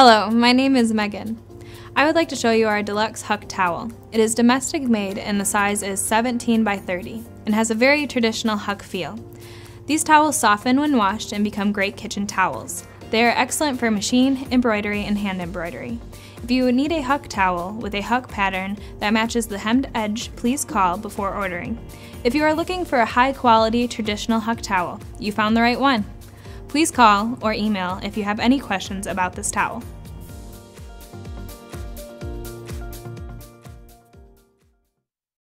Hello, my name is Megan. I would like to show you our deluxe Huck towel. It is domestic made and the size is 17 by 30 and has a very traditional Huck feel. These towels soften when washed and become great kitchen towels. They are excellent for machine, embroidery, and hand embroidery. If you need a Huck towel with a Huck pattern that matches the hemmed edge, please call before ordering. If you are looking for a high quality traditional Huck towel, you found the right one. Please call or email if you have any questions about this towel.